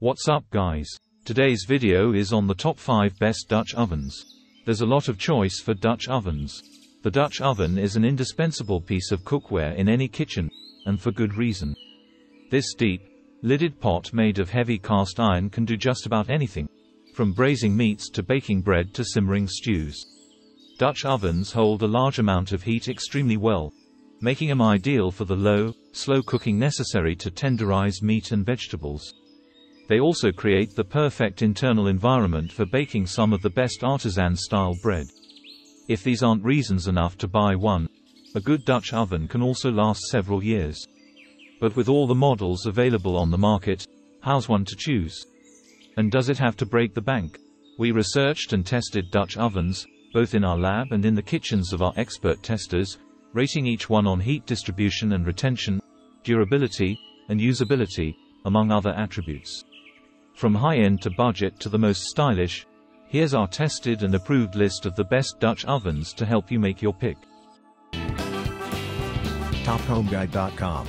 What's up guys? Today's video is on the top 5 best Dutch ovens. There's a lot of choice for Dutch ovens. The Dutch oven is an indispensable piece of cookware in any kitchen, and for good reason. This deep, lidded pot made of heavy cast iron can do just about anything, from braising meats to baking bread to simmering stews. Dutch ovens hold a large amount of heat extremely well, making them ideal for the low, slow cooking necessary to tenderize meat and vegetables. They also create the perfect internal environment for baking some of the best artisan-style bread. If these aren't reasons enough to buy one, a good Dutch oven can also last several years. But with all the models available on the market, how's one to choose? And does it have to break the bank? We researched and tested Dutch ovens, both in our lab and in the kitchens of our expert testers, rating each one on heat distribution and retention, durability, and usability, among other attributes. From high-end to budget to the most stylish, here's our tested and approved list of the best Dutch ovens to help you make your pick. TopHomeGuide.com.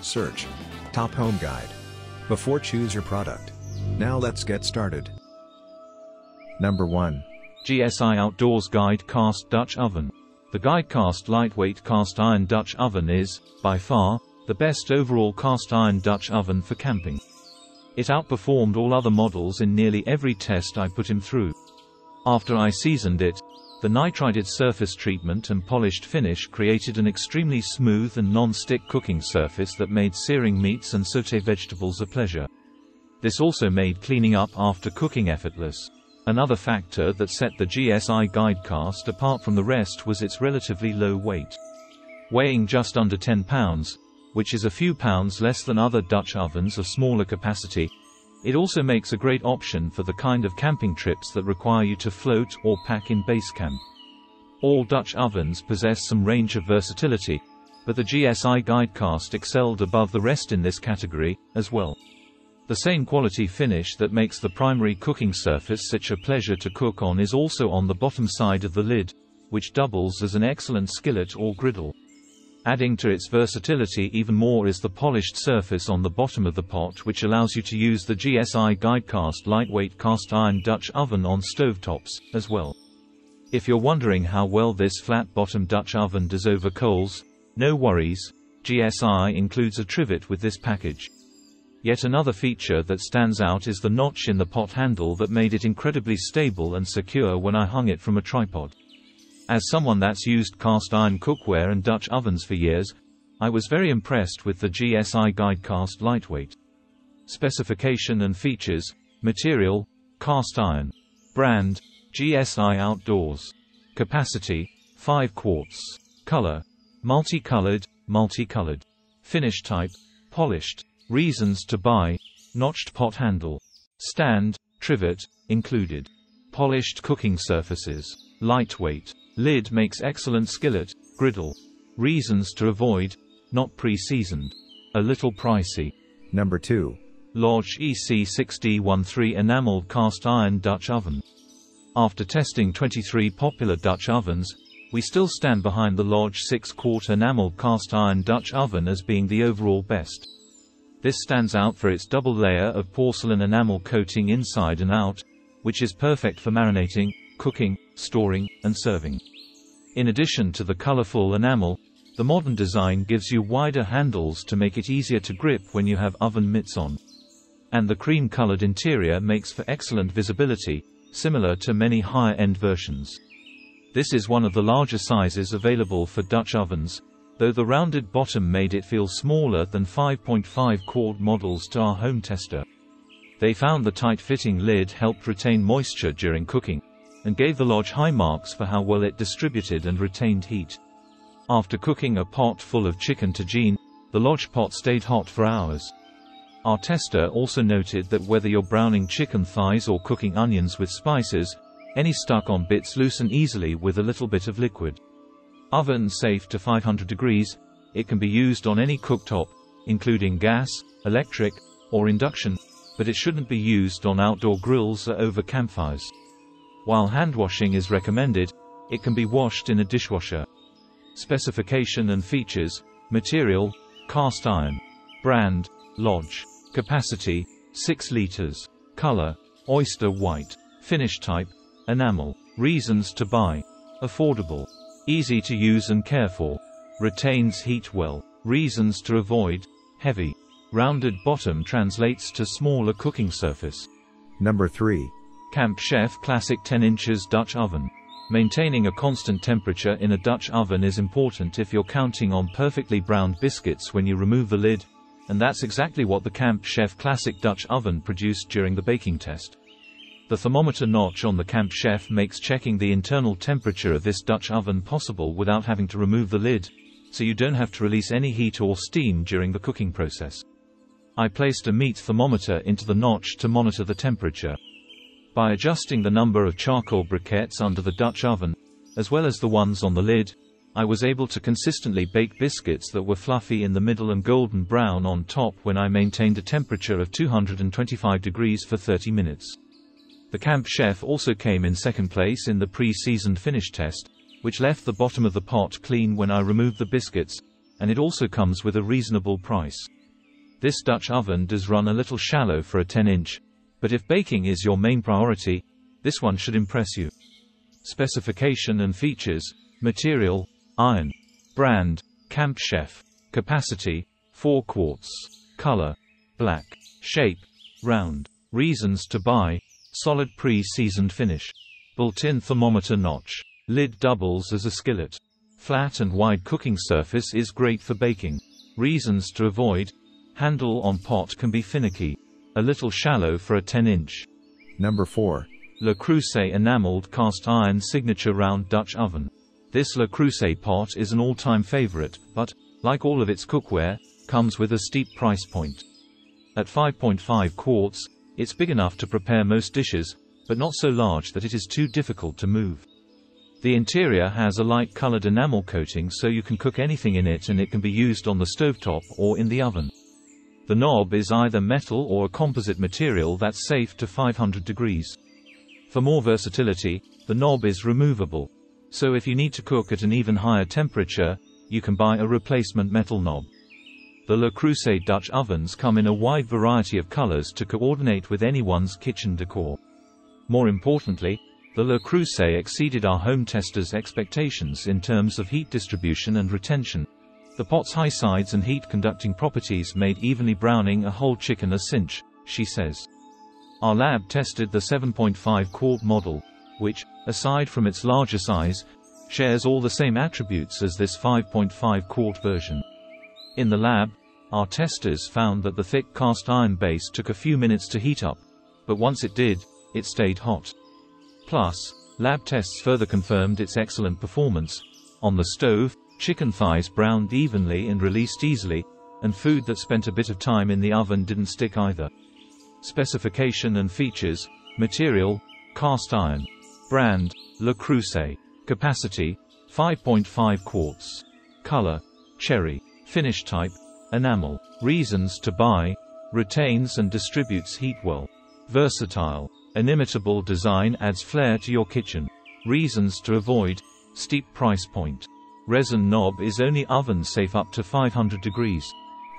Search Top Home Guide. Before choose your product. Now let's get started. Number 1. GSI Outdoors Guide Cast Dutch Oven. The Guide Cast lightweight cast iron Dutch oven is, by far, the best overall cast iron Dutch oven for camping. It outperformed all other models in nearly every test I put him through. After I seasoned it, the nitrided surface treatment and polished finish created an extremely smooth and non-stick cooking surface that made searing meats and sauté vegetables a pleasure. This also made cleaning up after cooking effortless. Another factor that set the GSI Guidecast apart from the rest was its relatively low weight. Weighing just under 10 pounds, which is a few pounds less than other Dutch ovens of smaller capacity, it also makes a great option for the kind of camping trips that require you to float or pack in base camp. All Dutch ovens possess some range of versatility, but the GSI Guidecast excelled above the rest in this category, as well. The same quality finish that makes the primary cooking surface such a pleasure to cook on is also on the bottom side of the lid, which doubles as an excellent skillet or griddle. Adding to its versatility even more is the polished surface on the bottom of the pot which allows you to use the GSI Guidecast lightweight cast iron Dutch oven on stovetops, as well. If you're wondering how well this flat-bottom Dutch oven does over coals, no worries, GSI includes a trivet with this package. Yet another feature that stands out is the notch in the pot handle that made it incredibly stable and secure when I hung it from a tripod. As someone that's used cast iron cookware and Dutch ovens for years, I was very impressed with the GSI Guidecast lightweight. Specification and features, material, cast iron. Brand, GSI Outdoors. Capacity, 5 quarts. Color, multicolored, multicolored. Finish type, polished. Reasons to buy, notched pot handle. Stand, trivet, included. Polished cooking surfaces. Lightweight. Lid makes excellent skillet, griddle. Reasons to avoid, not pre-seasoned. A little pricey. Number 2. Lodge EC6D13 enameled cast iron Dutch oven. After testing 23 popular Dutch ovens, we still stand behind the Lodge 6-quart enameled cast iron Dutch oven as being the overall best. This stands out for its double layer of porcelain enamel coating inside and out, which is perfect for marinating, cooking, storing, and serving. In addition to the colorful enamel, the modern design gives you wider handles to make it easier to grip when you have oven mitts on. And the cream-colored interior makes for excellent visibility, similar to many higher-end versions. This is one of the larger sizes available for Dutch ovens, though the rounded bottom made it feel smaller than 5.5 quart models to our home tester. They found the tight-fitting lid helped retain moisture during cooking, and gave the Lodge high marks for how well it distributed and retained heat. After cooking a pot full of chicken tagine, the Lodge pot stayed hot for hours. Our tester also noted that whether you're browning chicken thighs or cooking onions with spices, any stuck-on bits loosen easily with a little bit of liquid. Oven safe to 500 degrees, it can be used on any cooktop, including gas, electric, or induction, but it shouldn't be used on outdoor grills or over campfires. While hand washing is recommended, it can be washed in a dishwasher. Specification and features, material, cast iron. Brand, Lodge. Capacity, 6 liters. Color, oyster white. Finish type, enamel. Reasons to buy. Affordable. Easy to use and care for. Retains heat well. Reasons to avoid. Heavy. Rounded bottom translates to smaller cooking surface. Number 3. Camp Chef Classic 10 inches Dutch Oven. Maintaining a constant temperature in a Dutch oven is important if you're counting on perfectly browned biscuits when you remove the lid, and that's exactly what the Camp Chef Classic Dutch Oven produced during the baking test. The thermometer notch on the Camp Chef makes checking the internal temperature of this Dutch oven possible without having to remove the lid, so you don't have to release any heat or steam during the cooking process. I placed a meat thermometer into the notch to monitor the temperature. By adjusting the number of charcoal briquettes under the Dutch oven, as well as the ones on the lid, I was able to consistently bake biscuits that were fluffy in the middle and golden brown on top when I maintained a temperature of 225 degrees for 30 minutes. The Camp Chef also came in second place in the pre-seasoned finish test, which left the bottom of the pot clean when I removed the biscuits, and it also comes with a reasonable price. This Dutch oven does run a little shallow for a 10-inch, but if baking is your main priority, this one should impress you. Specification and features, material, iron, brand, Camp Chef, capacity, 4 quarts, color, black, shape, round, reasons to buy, solid pre-seasoned finish, built-in thermometer notch, lid doubles as a skillet, flat and wide cooking surface is great for baking, reasons to avoid, handle on pot can be finicky, a little shallow for a 10-inch. Number 4. Le Creuset enameled cast iron signature round Dutch oven. This Le Creuset pot is an all-time favorite, but, like all of its cookware, comes with a steep price point. At 5.5 quarts, it's big enough to prepare most dishes, but not so large that it is too difficult to move. The interior has a light-colored enamel coating so you can cook anything in it and it can be used on the stovetop or in the oven. The knob is either metal or a composite material that's safe to 500 degrees. For more versatility, the knob is removable. So if you need to cook at an even higher temperature, you can buy a replacement metal knob. The Le Creuset Dutch ovens come in a wide variety of colors to coordinate with anyone's kitchen decor. More importantly, the Le Creuset exceeded our home testers' expectations in terms of heat distribution and retention. The pot's high sides and heat-conducting properties made evenly browning a whole chicken a cinch, she says. Our lab tested the 7.5 quart model, which, aside from its larger size, shares all the same attributes as this 5.5 quart version. In the lab, our testers found that the thick cast iron base took a few minutes to heat up, but once it did, it stayed hot. Plus, lab tests further confirmed its excellent performance. On the stove, Chicken thighs browned evenly and released easily, and food that spent a bit of time in the oven didn't stick either. Specification and features, material, cast iron. Brand, Le Creuset. Capacity, 5.5 quarts. Color, cherry. Finish type, enamel. Reasons to buy, retains and distributes heat well. Versatile. Inimitable design adds flair to your kitchen. Reasons to avoid, steep price point. Resin knob is only oven safe up to 500 degrees.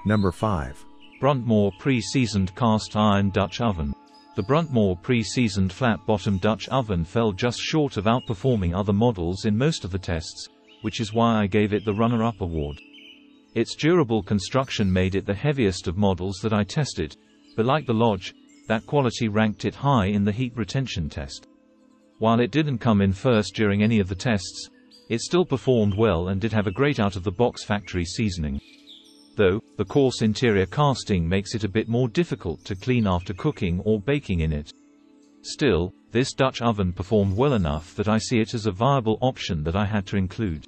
Number 5. Bruntmor pre-seasoned cast iron Dutch oven. The Bruntmor pre-seasoned flat-bottom Dutch oven fell just short of outperforming other models in most of the tests, which is why I gave it the runner-up award. Its durable construction made it the heaviest of models that I tested, but like the Lodge, that quality ranked it high in the heat retention test. While it didn't come in first during any of the tests, it still performed well and did have a great out-of-the-box factory seasoning. Though, the coarse interior casting makes it a bit more difficult to clean after cooking or baking in it. Still, this Dutch oven performed well enough that I see it as a viable option that I had to include.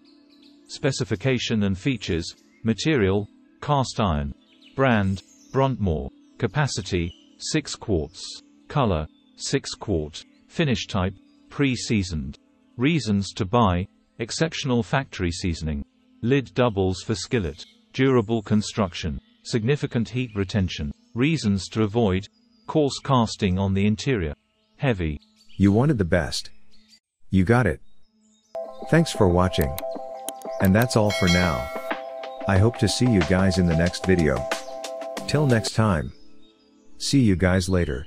Specification and features, material, cast iron. Brand, Bruntmor. Capacity, 6 quarts. Color, 6 quart. Finish type, pre-seasoned. Reasons to buy, Exceptional factory seasoning. Lid doubles for skillet. Durable construction. Significant heat retention. Reasons to avoid. Coarse casting on the interior. Heavy. You wanted the best. You got it. Thanks for watching. And that's all for now. I hope to see you guys in the next video. Till next time. See you guys later.